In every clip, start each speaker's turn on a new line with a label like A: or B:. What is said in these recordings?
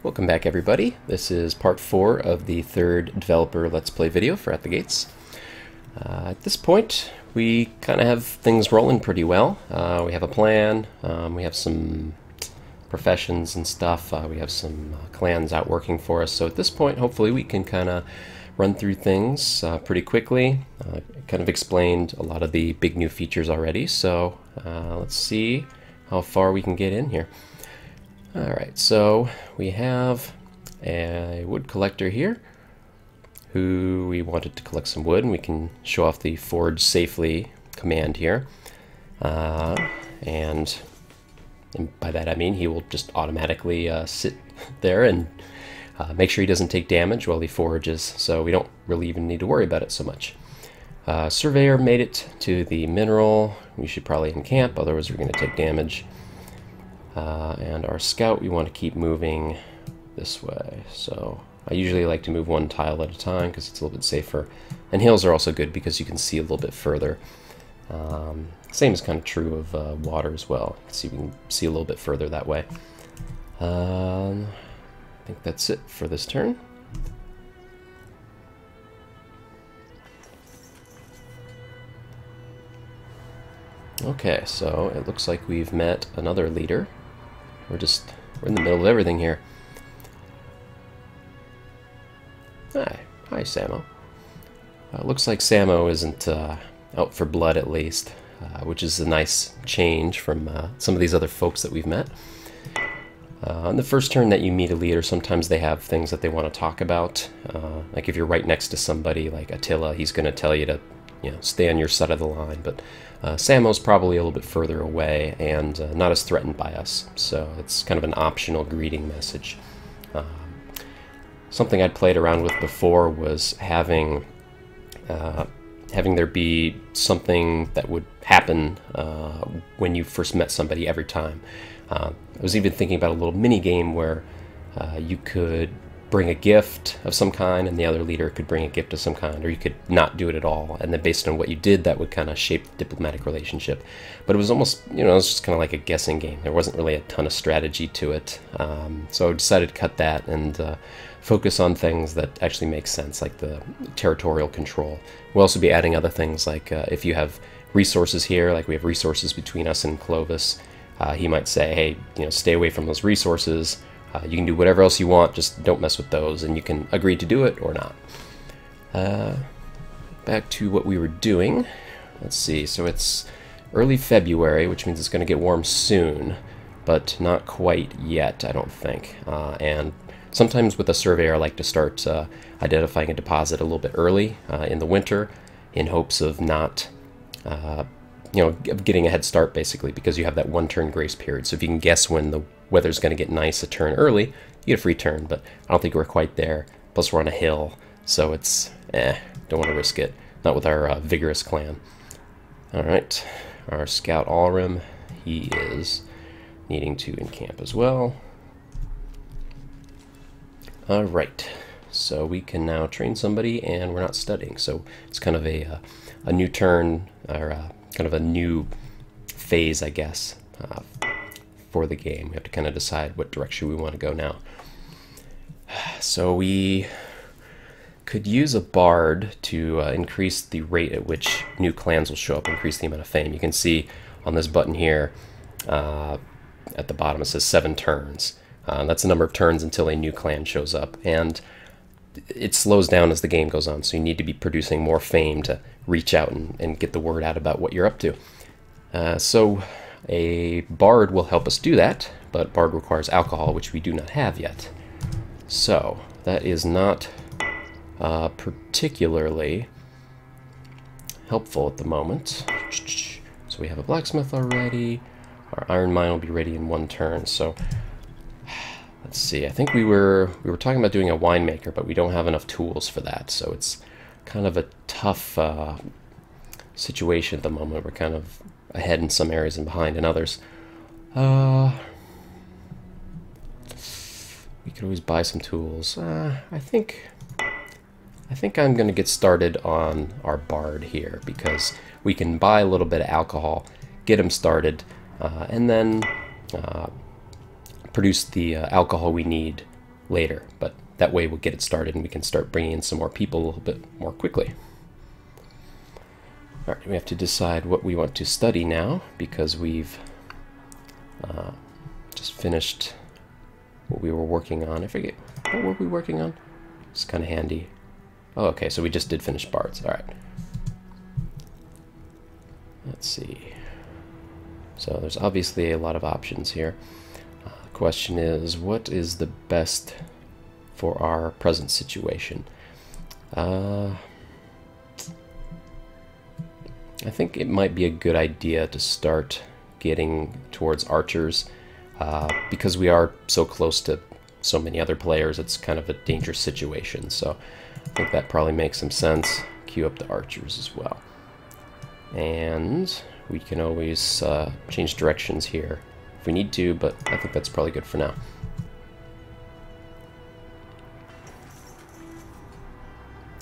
A: Welcome back everybody. This is part 4 of the third developer Let's Play video for At the Gates. Uh, at this point we kind of have things rolling pretty well. Uh, we have a plan, um, we have some professions and stuff, uh, we have some uh, clans out working for us, so at this point hopefully we can kind of run through things uh, pretty quickly. Uh, kind of explained a lot of the big new features already, so let's see how far we can get in here. Alright, so we have a wood collector here who we wanted to collect some wood and we can show off the forage safely command here. Uh, and, and, by that I mean he will just automatically uh, sit there and uh, make sure he doesn't take damage while he forages, so we don't really even need to worry about it so much. Uh, surveyor made it to the mineral. We should probably encamp, otherwise we're going to take damage. Uh, and our scout, we want to keep moving this way. So I usually like to move one tile at a time because it's a little bit safer. And hills are also good because you can see a little bit further. Um, same is kind of true of uh, water as well. You see we can see a little bit further that way. Um, I think that's it for this turn. Okay, so it looks like we've met another leader. We're just, we're in the middle of everything here. Hi, hi Samo. Uh, looks like Samo isn't uh, out for blood at least, uh, which is a nice change from uh, some of these other folks that we've met. Uh, on the first turn that you meet a leader, sometimes they have things that they want to talk about. Uh, like if you're right next to somebody like Attila, he's going to tell you to you know, stay on your side of the line. But uh, Samo's probably a little bit further away and uh, not as threatened by us, so it's kind of an optional greeting message. Um, something I'd played around with before was having uh, having there be something that would happen uh, when you first met somebody every time. Uh, I was even thinking about a little mini game where uh, you could bring a gift of some kind and the other leader could bring a gift of some kind or you could not do it at all. And then based on what you did that would kind of shape the diplomatic relationship. But it was almost you know it was just kind of like a guessing game. There wasn't really a ton of strategy to it. Um, so I decided to cut that and uh, focus on things that actually make sense like the territorial control. We'll also be adding other things like uh, if you have resources here like we have resources between us and Clovis uh, he might say hey you know stay away from those resources uh, you can do whatever else you want, just don't mess with those, and you can agree to do it or not. Uh, back to what we were doing. Let's see, so it's early February, which means it's going to get warm soon, but not quite yet, I don't think. Uh, and sometimes with a surveyor, I like to start uh, identifying a deposit a little bit early uh, in the winter in hopes of not uh, you know, getting a head start basically because you have that one turn grace period. So if you can guess when the weather's going to get nice a turn early, you get a free turn. But I don't think we're quite there. Plus we're on a hill, so it's eh, don't want to risk it. Not with our uh, vigorous clan. All right, our scout Alrim, he is needing to encamp as well. All right, so we can now train somebody, and we're not studying. So it's kind of a uh, a new turn or. Uh, kind of a new phase, I guess, uh, the game. We have to kind of decide what direction we want to go now. So we could use a bard to uh, increase the rate at which new clans will show up, increase the amount of fame. You can see on this button here uh, at the bottom it says seven turns. Uh, that's the number of turns until a new clan shows up. And it slows down as the game goes on, so you need to be producing more fame to reach out and, and get the word out about what you're up to. Uh, so a bard will help us do that, but bard requires alcohol, which we do not have yet. So that is not uh, particularly helpful at the moment. So we have a blacksmith already. Our iron mine will be ready in one turn. So Let's see, I think we were we were talking about doing a winemaker, but we don't have enough tools for that, so it's kind of a tough uh, situation at the moment. We're kind of ahead in some areas and behind in others. Uh, we could always buy some tools. Uh, I think I think I'm going to get started on our bard here because we can buy a little bit of alcohol, get him started, uh, and then uh, produce the uh, alcohol we need later. But that way we'll get it started and we can start bringing in some more people a little bit more quickly. All right, we have to decide what we want to study now because we've uh, just finished what we were working on. I forget, what were we working on? It's kind of handy. Oh, okay, so we just did finish Bards. All right. Let's see. So there's obviously a lot of options here. Uh, question is, what is the best for our present situation? Uh, I think it might be a good idea to start getting towards archers uh, because we are so close to so many other players. It's kind of a dangerous situation. So I think that probably makes some sense. Queue up the archers as well. And we can always uh, change directions here if we need to, but I think that's probably good for now.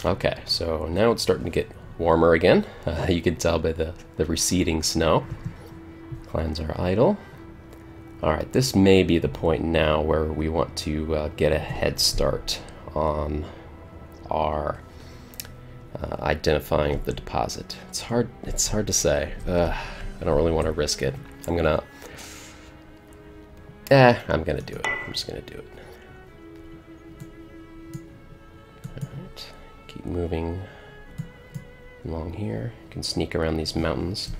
A: Okay, so now it's starting to get warmer again. Uh, you can tell by the, the receding snow. Clans are idle. Alright, this may be the point now where we want to uh, get a head start on our uh, identifying the deposit. It's hard. It's hard to say. I don't really want to risk it. I'm gonna. Eh, I'm gonna do it. I'm just gonna do it. Alright, keep moving along here. You can sneak around these mountains.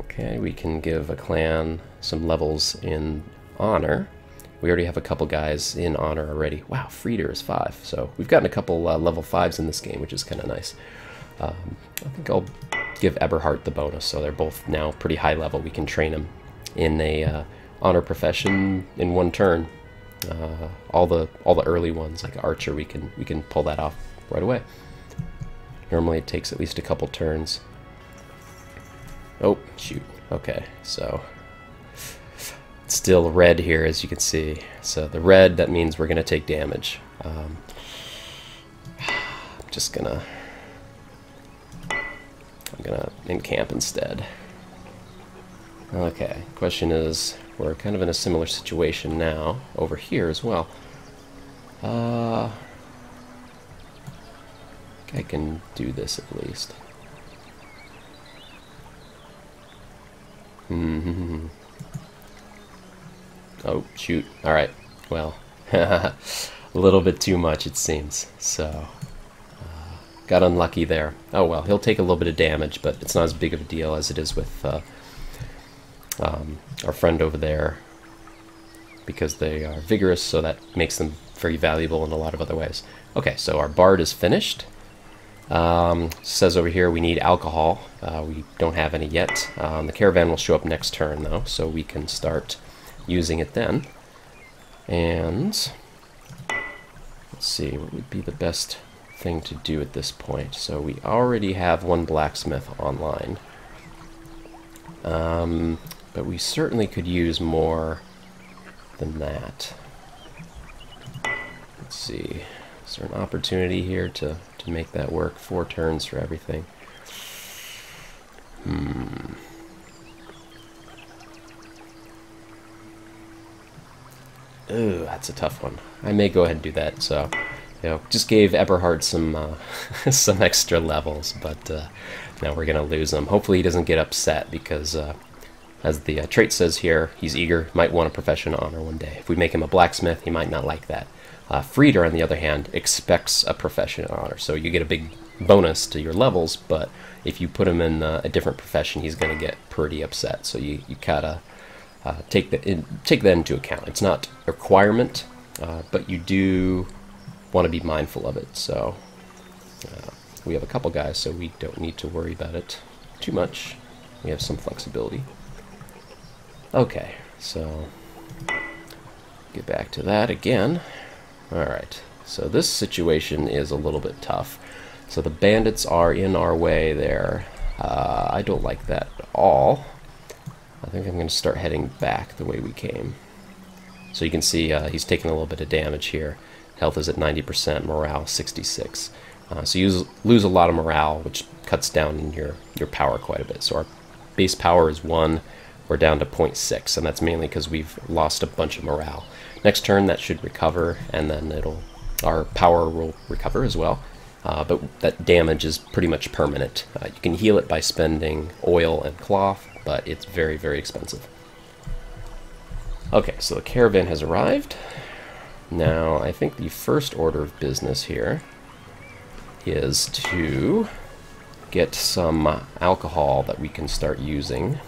A: Okay, we can give a clan some levels in honor. We already have a couple guys in honor already. Wow, Frieder is five. So we've gotten a couple uh, level fives in this game, which is kind of nice. Um, I think I'll give Eberhard the bonus, so they're both now pretty high level. We can train them in a uh, honor profession in one turn. Uh, all the all the early ones, like Archer, we can we can pull that off right away. Normally it takes at least a couple turns. Oh, shoot. Okay, so still red here, as you can see. So the red, that means we're going to take damage. Um, I'm just going to... I'm going to encamp instead. Okay, question is, we're kind of in a similar situation now, over here as well. Uh, I can do this at least. Hmm. Oh, shoot. Alright. Well, a little bit too much, it seems. So, uh, got unlucky there. Oh well, he'll take a little bit of damage, but it's not as big of a deal as it is with uh, um, our friend over there. Because they are vigorous, so that makes them very valuable in a lot of other ways. Okay, so our bard is finished. Um, says over here we need alcohol. Uh, we don't have any yet. Um, the caravan will show up next turn, though, so we can start using it then. And let's see, what would be the best thing to do at this point? So we already have one blacksmith online. Um, but we certainly could use more than that. Let's see. Is there an opportunity here to, to make that work? Four turns for everything. Hmm. Ooh, that's a tough one. I may go ahead and do that. So, you know, just gave Eberhard some uh, some extra levels, but uh, now we're gonna lose him. Hopefully, he doesn't get upset because, uh, as the uh, trait says here, he's eager, might want a profession honor one day. If we make him a blacksmith, he might not like that. Uh, Frieder, on the other hand, expects a profession honor, so you get a big bonus to your levels. But if you put him in uh, a different profession, he's gonna get pretty upset. So you you gotta uh, take that take that into account. It's not a requirement, uh, but you do want to be mindful of it. So uh, we have a couple guys, so we don't need to worry about it too much. We have some flexibility. Okay, so get back to that again. All right, so this situation is a little bit tough. So the bandits are in our way there. Uh, I don't like that at all. I think I'm going to start heading back the way we came. So you can see uh, he's taking a little bit of damage here. Health is at 90%, morale 66. Uh, so you lose a lot of morale, which cuts down your, your power quite a bit. So our base power is 1, we're down to 0.6, and that's mainly because we've lost a bunch of morale. Next turn, that should recover, and then it'll our power will recover as well. Uh, but that damage is pretty much permanent. Uh, you can heal it by spending oil and cloth, but it's very, very expensive. Okay, so the caravan has arrived. Now, I think the first order of business here is to get some alcohol that we can start using.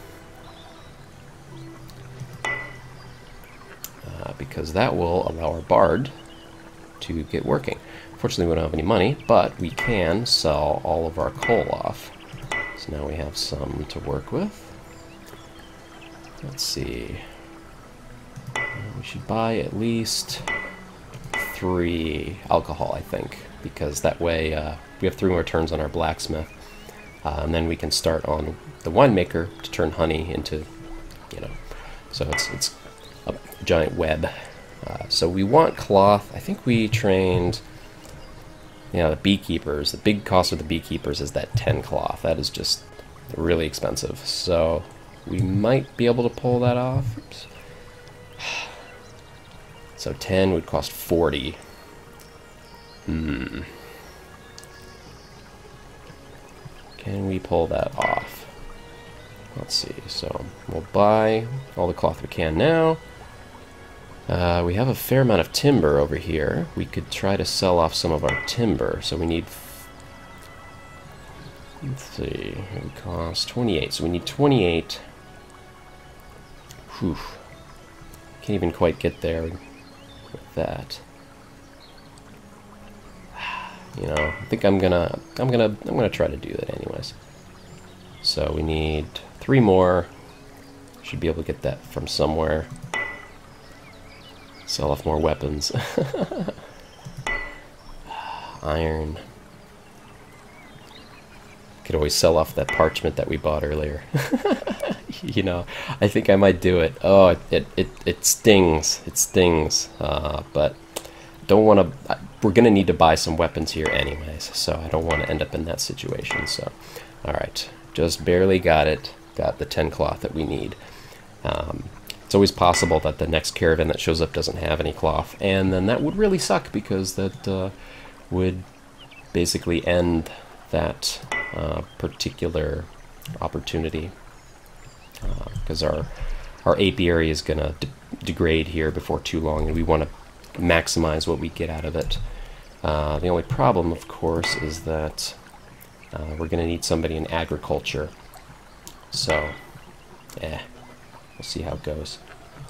A: Uh, because that will allow our bard to get working. Fortunately, we don't have any money, but we can sell all of our coal off. So now we have some to work with. Let's see. We should buy at least three alcohol, I think, because that way uh, we have three more turns on our blacksmith. Uh, and then we can start on the winemaker to turn honey into, you know, so it's, it's giant web. Uh, so we want cloth. I think we trained, you know, the beekeepers. The big cost of the beekeepers is that 10 cloth. That is just really expensive. So we might be able to pull that off. Oops. So 10 would cost 40. Hmm. Can we pull that off? Let's see. So we'll buy all the cloth we can now. Uh, we have a fair amount of timber over here. We could try to sell off some of our timber. So we need... Let's see. It costs 28. So we need 28. Whew. Can't even quite get there with that. You know, I think I'm gonna, I'm gonna, I'm gonna try to do that anyways. So we need three more. Should be able to get that from somewhere. Sell off more weapons. Iron. Could always sell off that parchment that we bought earlier. you know, I think I might do it. Oh, it it, it, it stings. It stings. Uh, but don't want to... We're going to need to buy some weapons here anyways, so I don't want to end up in that situation. So, alright. Just barely got it. Got the 10 cloth that we need. Um, it's always possible that the next caravan that shows up doesn't have any cloth, and then that would really suck because that uh, would basically end that uh, particular opportunity because uh, our our apiary is going to de degrade here before too long, and we want to maximize what we get out of it. Uh, the only problem, of course, is that uh, we're going to need somebody in agriculture. So, eh. We'll see how it goes.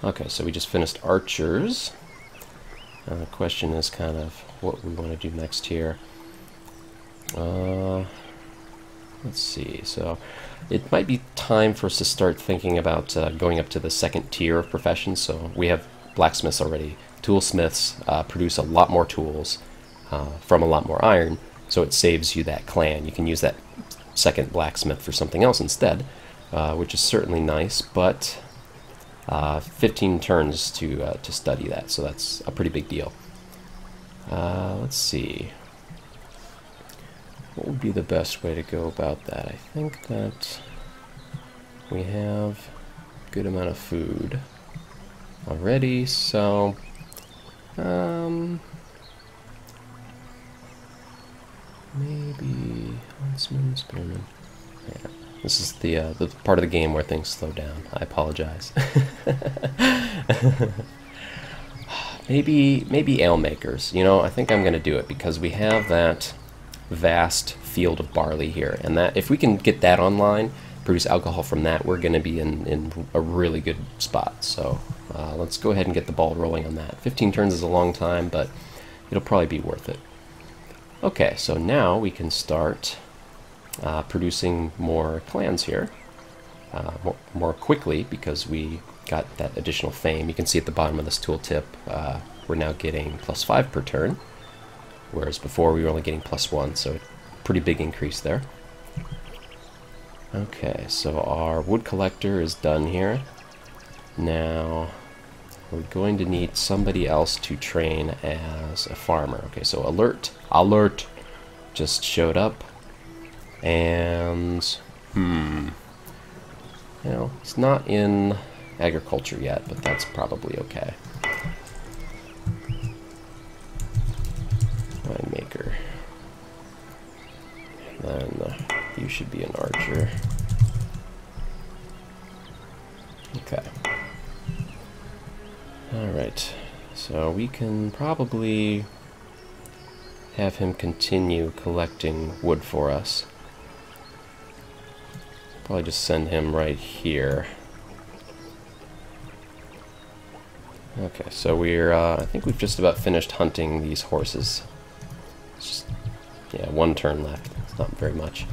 A: Okay, so we just finished archers. Uh, the question is kind of what we want to do next here. Uh, let's see. So it might be time for us to start thinking about uh, going up to the second tier of professions. So we have blacksmiths already. Toolsmiths uh, produce a lot more tools uh, from a lot more iron, so it saves you that clan. You can use that second blacksmith for something else instead, uh, which is certainly nice, but uh, 15 turns to, uh, to study that, so that's a pretty big deal. Uh, let's see. What would be the best way to go about that? I think that we have a good amount of food already, so um, maybe huntsman, spearman. Yeah. This is the uh, the part of the game where things slow down. I apologize. maybe maybe ale makers. You know, I think I'm going to do it because we have that vast field of barley here, and that if we can get that online, produce alcohol from that, we're going to be in in a really good spot. So uh, let's go ahead and get the ball rolling on that. 15 turns is a long time, but it'll probably be worth it. Okay, so now we can start uh, producing more clans here uh, more, more, quickly because we got that additional fame. You can see at the bottom of this tooltip uh, we're now getting plus 5 per turn, whereas before we were only getting plus 1, so pretty big increase there. Okay, so our wood collector is done here. Now, we're going to need somebody else to train as a farmer. Okay, so alert, alert, just showed up. And, hmm, you know, he's not in agriculture yet, but that's probably okay. Winemaker. Then uh, you should be an archer. Okay. Alright, so we can probably have him continue collecting wood for us. Probably just send him right here. Okay, so we're, uh, I think we've just about finished hunting these horses. It's just, yeah, one turn left. It's not very much.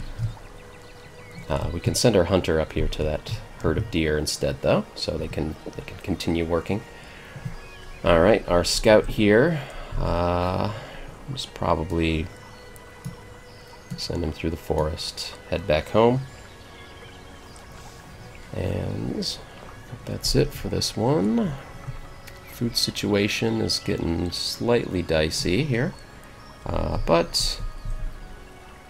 A: Uh, we can send our hunter up here to that herd of deer instead, though, so they can they can continue working. All right, our scout here. Uh, just probably send him through the forest, head back home. And that's it for this one. Food situation is getting slightly dicey here, uh, but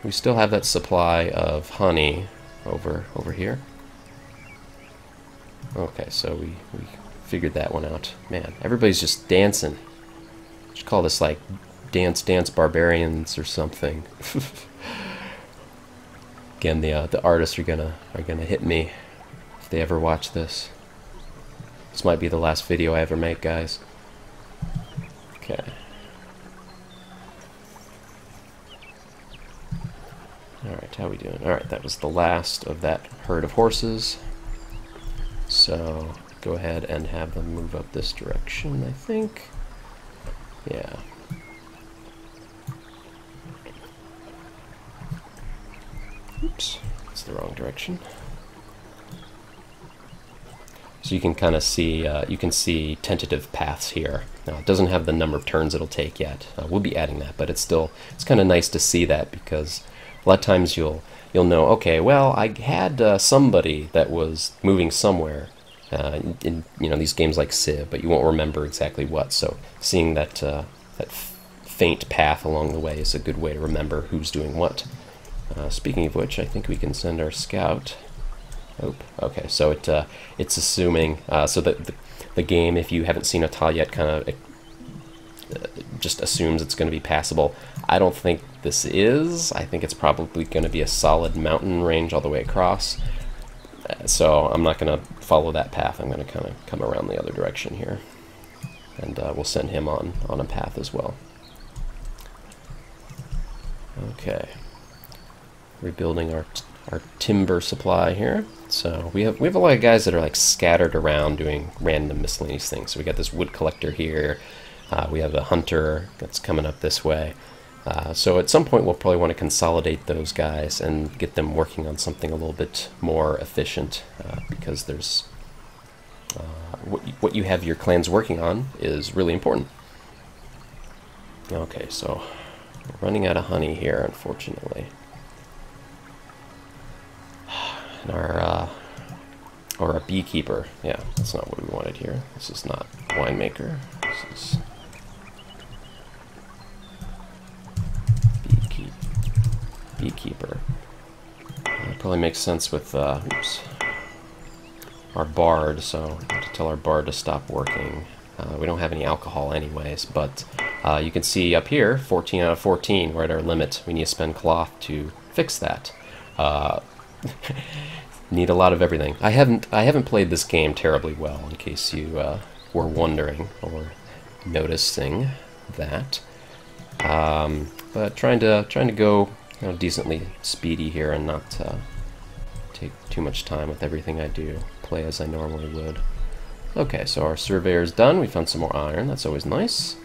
A: we still have that supply of honey over over here. Okay, so we, we figured that one out. Man, everybody's just dancing. Should call this like Dance Dance Barbarians or something. Again, the uh, the artists are gonna are gonna hit me they ever watch this. This might be the last video I ever make, guys. Okay. Alright, how we doing? Alright, that was the last of that herd of horses. So, go ahead and have them move up this direction, I think. Yeah. Oops, it's the wrong direction. So you can kind of see, uh, you can see tentative paths here. Now it doesn't have the number of turns it'll take yet. Uh, we'll be adding that, but it's still, it's kind of nice to see that because a lot of times you'll, you'll know, okay, well, I had uh, somebody that was moving somewhere uh, in, you know these games like Civ, but you won't remember exactly what. So seeing that uh, that faint path along the way is a good way to remember who's doing what. Uh, speaking of which, I think we can send our scout. Oh, okay. So it uh, it's assuming uh, so that the, the game, if you haven't seen a Atal yet, kind of uh, just assumes it's going to be passable. I don't think this is. I think it's probably going to be a solid mountain range all the way across. So I'm not going to follow that path. I'm going to kind of come around the other direction here. And uh, we'll send him on, on a path as well. Okay rebuilding our our timber supply here. So we have we have a lot of guys that are like scattered around doing random miscellaneous things. So we got this wood collector here. Uh, we have a hunter that's coming up this way. Uh, so at some point we'll probably want to consolidate those guys and get them working on something a little bit more efficient uh, because there's uh, what you, what you have your clans working on is really important. Okay, so running out of honey here, unfortunately. Our uh, or a beekeeper. Yeah, that's not what we wanted here. This is not winemaker. This is beekeep beekeeper. That probably makes sense with uh, oops, our bard. So I have to tell our bard to stop working. Uh, we don't have any alcohol anyways, but uh, you can see up here, 14 out of 14, we're at our limit. We need to spend cloth to fix that. Uh, need a lot of everything. I haven't I haven't played this game terribly well, in case you uh, were wondering or noticing that. Um, but trying to trying to go you know, decently speedy here and not uh, take too much time with everything I do. Play as I normally would. Okay, so our surveyor's done. We found some more iron. That's always nice.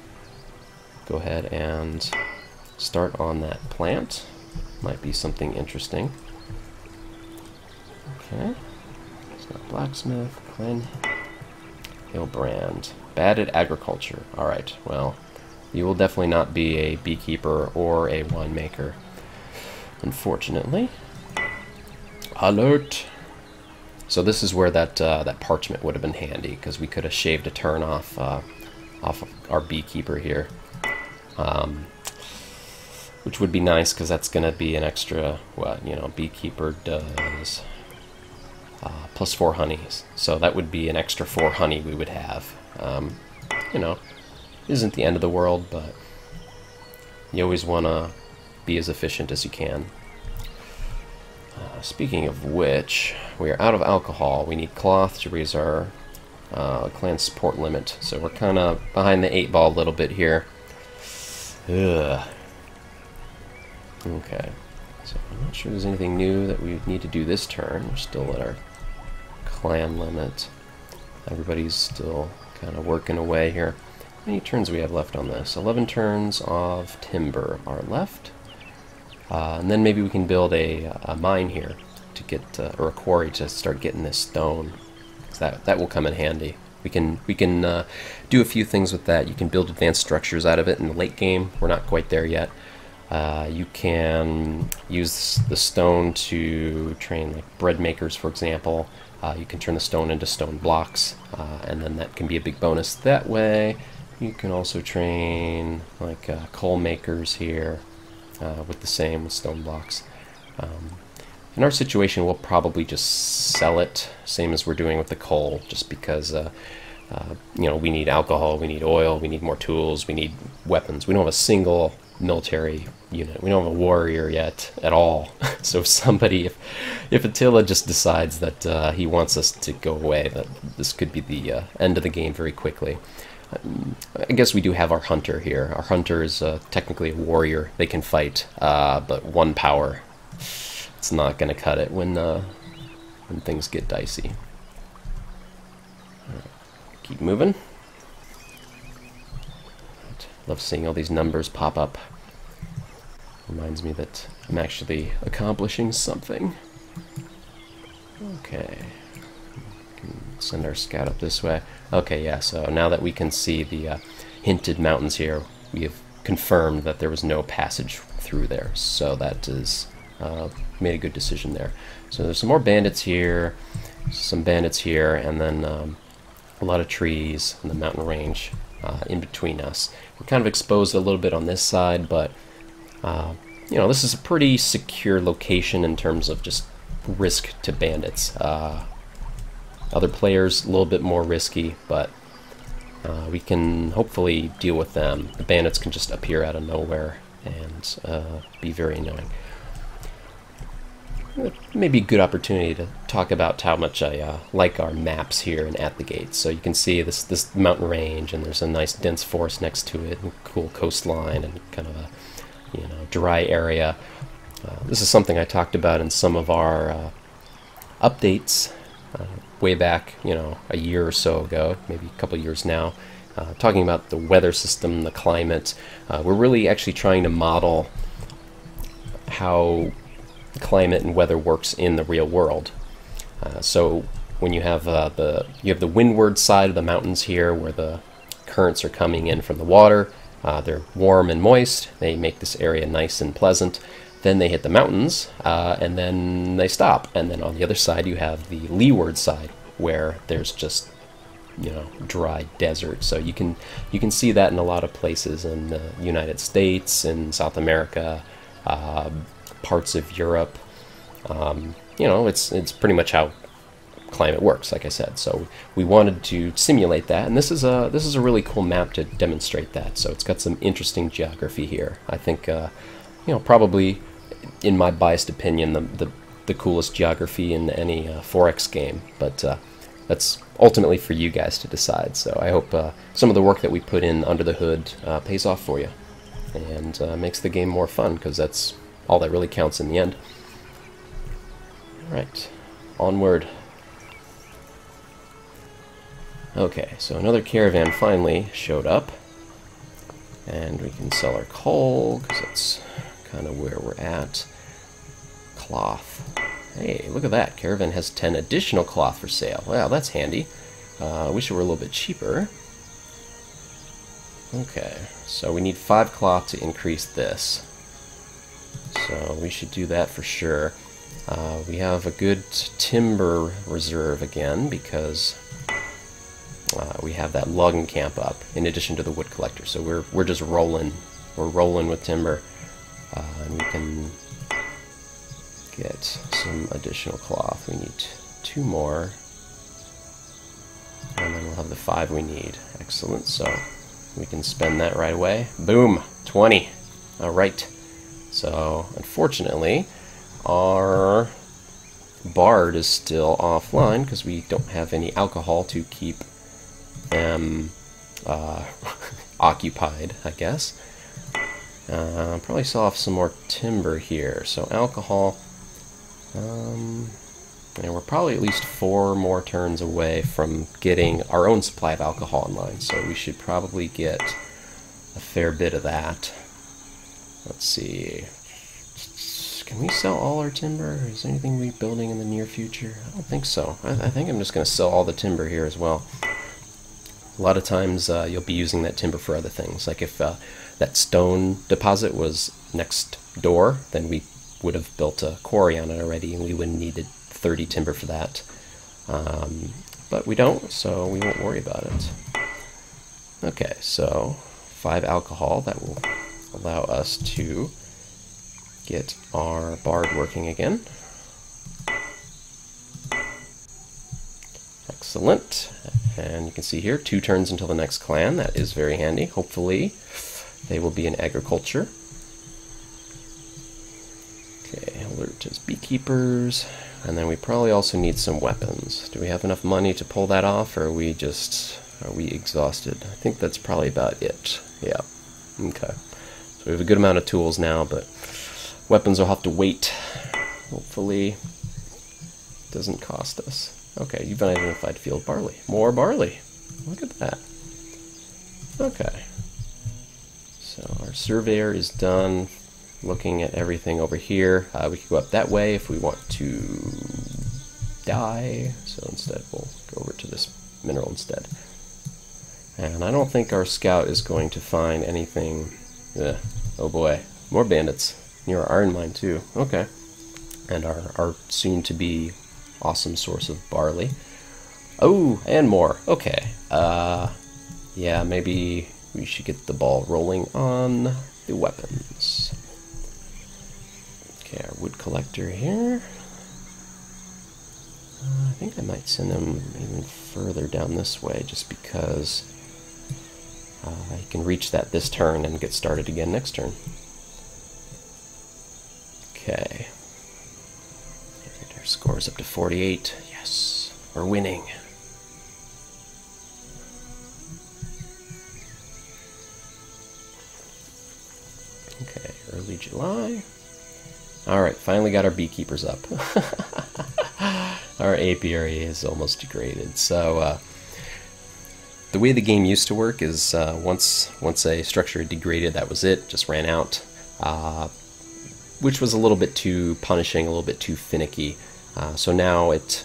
A: Go ahead and start on that plant. Might be something interesting. Okay. Got blacksmith, Glen Hilbrand. Bad at agriculture. Alright, well, you will definitely not be a beekeeper or a winemaker. Unfortunately. Alert! So this is where that uh, that parchment would have been handy, because we could have shaved a turn off uh, off of our beekeeper here. Um, which would be nice, because that's going to be an extra, what, you know, beekeeper does uh, plus four honeys. So that would be an extra four honey we would have. Um, you know, isn't the end of the world, but you always want to be as efficient as you can. Uh, speaking of which, we are out of alcohol. We need cloth to raise our uh, clan support limit. So we're kind of behind the eight ball a little bit here. Ugh. Okay. So I'm not sure there's anything new that we need to do this turn. We're still at our clan limit. Everybody's still kind of working away here. How many turns we have left on this? 11 turns of timber are left. Uh, and then maybe we can build a, a mine here to get, uh, or a quarry to start getting this stone. That, that will come in handy. We can we can uh, do a few things with that. You can build advanced structures out of it in the late game. We're not quite there yet. Uh, you can use the stone to train like bread makers, for example. Uh, you can turn the stone into stone blocks, uh, and then that can be a big bonus that way. You can also train like uh, coal makers here uh, with the same with stone blocks. Um, in our situation, we'll probably just sell it, same as we're doing with the coal, just because uh, uh, you know we need alcohol, we need oil, we need more tools, we need weapons. We don't have a single military unit. We don't have a warrior yet at all. so if somebody, if if Attila just decides that uh, he wants us to go away, that this could be the uh, end of the game very quickly. I guess we do have our hunter here. Our hunter is uh, technically a warrior. They can fight, uh, but one power. It's not going to cut it when uh, when things get dicey. Keep moving. Love seeing all these numbers pop up. Reminds me that I'm actually accomplishing something. Okay. Send our scout up this way. Okay, yeah, so now that we can see the uh, hinted mountains here, we have confirmed that there was no passage through there. So that is uh, made a good decision there. So there's some more bandits here, some bandits here, and then um, a lot of trees in the mountain range uh, in between us. We're kind of exposed a little bit on this side, but uh, you know, this is a pretty secure location in terms of just risk to bandits. Uh, other players, a little bit more risky, but uh, we can hopefully deal with them. The bandits can just appear out of nowhere and uh, be very annoying maybe a good opportunity to talk about how much I uh, like our maps here and at the gates. So you can see this this mountain range, and there's a nice dense forest next to it, and cool coastline, and kind of a you know dry area. Uh, this is something I talked about in some of our uh, updates uh, way back, you know, a year or so ago, maybe a couple years now. Uh, talking about the weather system, the climate. Uh, we're really actually trying to model how climate and weather works in the real world. Uh, so when you have uh, the you have the windward side of the mountains here, where the currents are coming in from the water. Uh, they're warm and moist. They make this area nice and pleasant. Then they hit the mountains, uh, and then they stop. And then on the other side, you have the leeward side, where there's just you know dry desert. So you can you can see that in a lot of places in the United States, in South America, uh, parts of Europe. Um, you know, it's it's pretty much how climate works, like I said. So we wanted to simulate that, and this is a this is a really cool map to demonstrate that. So it's got some interesting geography here. I think, uh, you know, probably in my biased opinion, the the, the coolest geography in any uh, 4X game. But uh, that's ultimately for you guys to decide. So I hope uh, some of the work that we put in under the hood uh, pays off for you and uh, makes the game more fun because that's all that really counts in the end. Right, onward. Okay, so another caravan finally showed up. And we can sell our coal, because that's kind of where we're at. Cloth. Hey, look at that. Caravan has 10 additional cloth for sale. Wow, that's handy. Uh, wish it were a little bit cheaper. Okay, so we need 5 cloth to increase this. So we should do that for sure. Uh, we have a good timber reserve again because uh, we have that logging camp up in addition to the wood collector. So we're we're just rolling, we're rolling with timber, uh, and we can get some additional cloth. We need two more. And then we'll have the five we need. Excellent, so we can spend that right away. Boom! 20. Alright. So, unfortunately, our Bard is still offline because we don't have any alcohol to keep them uh, occupied, I guess. Uh, probably saw off some more timber here. So alcohol. Um, and we're probably at least four more turns away from getting our own supply of alcohol online. So we should probably get a fair bit of that. Let's see. Can we sell all our timber? Is there anything we're building in the near future? I don't think so. I, I think I'm just going to sell all the timber here as well. A lot of times uh, you'll be using that timber for other things. Like if uh, that stone deposit was next door, then we would have built a quarry on it already and we wouldn't needed 30 timber for that. Um, but we don't, so we won't worry about it. Okay, so 5 alcohol, that will allow us to get our bard working again. Excellent. And you can see here, two turns until the next clan. That is very handy. Hopefully they will be in agriculture. Okay, alert as beekeepers. And then we probably also need some weapons. Do we have enough money to pull that off, or are we just are we exhausted? I think that's probably about it. Yeah. Okay. So we have a good amount of tools now, but weapons will have to wait. Hopefully, doesn't cost us. Okay, you've identified field barley. More barley. Look at that. Okay. So our surveyor is done looking at everything over here. Uh, we can go up that way if we want to die. So instead we'll go over to this mineral instead. And I don't think our scout is going to find anything. Ugh. Oh boy, more bandits near our iron mine too. Okay. And our, our soon to be awesome source of barley. Oh, and more. Okay. Uh, yeah, maybe we should get the ball rolling on the weapons. Okay, our wood collector here. Uh, I think I might send him even further down this way just because uh, he can reach that this turn and get started again next turn. Okay. Our score is up to 48. Yes, we're winning. Okay, early July. Alright, finally got our beekeepers up. our apiary is almost degraded. So, uh, the way the game used to work is uh, once once a structure degraded, that was it, just ran out, uh, which was a little bit too punishing, a little bit too finicky. Uh, so now it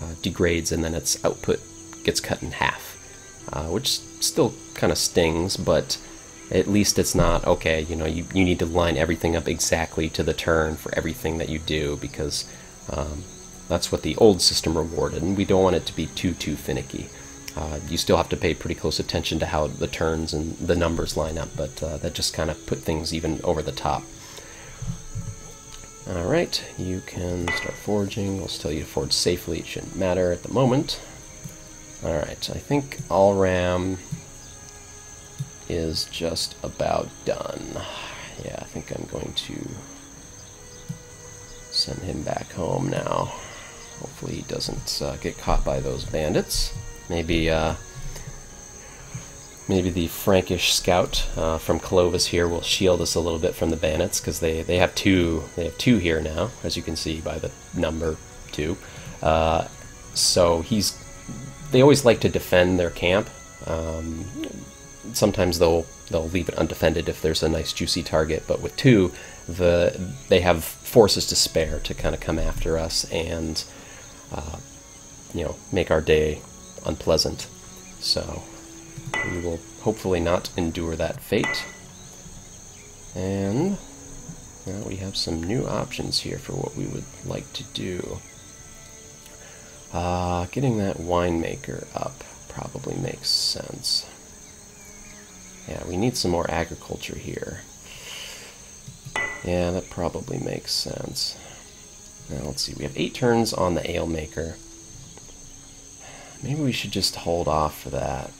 A: uh, degrades and then its output gets cut in half, uh, which still kind of stings, but at least it's not okay you know you, you need to line everything up exactly to the turn for everything that you do because um, that's what the old system rewarded and we don't want it to be too too finicky uh, you still have to pay pretty close attention to how the turns and the numbers line up but uh, that just kind of put things even over the top alright you can start foraging we'll tell you to forage safely it shouldn't matter at the moment alright I think Alrim is just about done. Yeah, I think I'm going to send him back home now. Hopefully he doesn't uh, get caught by those bandits. Maybe, uh, maybe the Frankish scout uh, from Clovis here will shield us a little bit from the bandits because they, they have two they have two here now, as you can see by the number two. Uh, so he's they always like to defend their camp. Um, sometimes they'll they'll leave it undefended if there's a nice juicy target. But with two, the they have forces to spare to kind of come after us and uh, you know make our day unpleasant. So we will hopefully not endure that fate. And now we have some new options here for what we would like to do. Uh, getting that winemaker up probably makes sense. Yeah, we need some more agriculture here. Yeah, that probably makes sense. Now, let's see. We have eight turns on the ale maker. Maybe we should just hold off for that.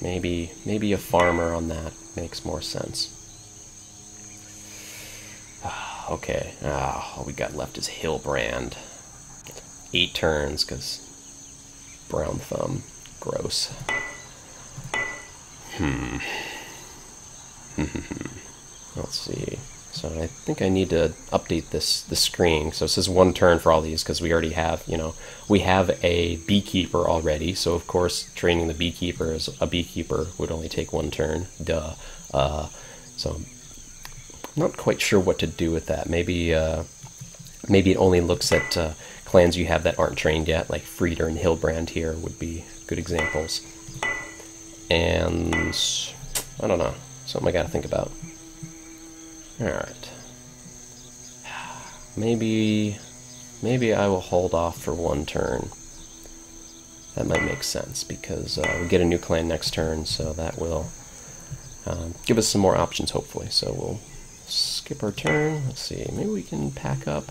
A: Maybe, maybe a farmer on that makes more sense. okay, ah, all we got left is Hillbrand. Eight turns, because brown thumb. Gross. Hmm. Let's see. So I think I need to update this the screen. So it says one turn for all these because we already have, you know, we have a beekeeper already. So of course, training the beekeeper as a beekeeper would only take one turn. Duh. Uh, so I'm not quite sure what to do with that. Maybe uh, maybe it only looks at uh, clans you have that aren't trained yet, like Frieder and Hillbrand here would be good examples. And I don't know, something I got to think about. Alright. Maybe, maybe I will hold off for one turn. That might make sense because uh, we get a new clan next turn, so that will um, give us some more options, hopefully. So we'll skip our turn. Let's see, maybe we can pack up.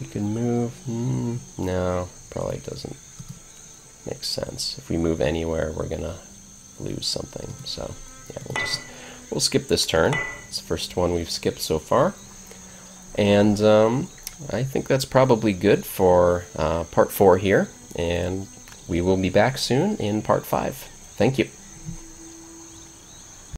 A: We can move. Mm, no, probably doesn't make sense. If we move anywhere, we're gonna lose something. So yeah, we'll just we'll skip this turn. It's the first one we've skipped so far. And um, I think that's probably good for uh, part four here. And we will be back soon in part five. Thank you.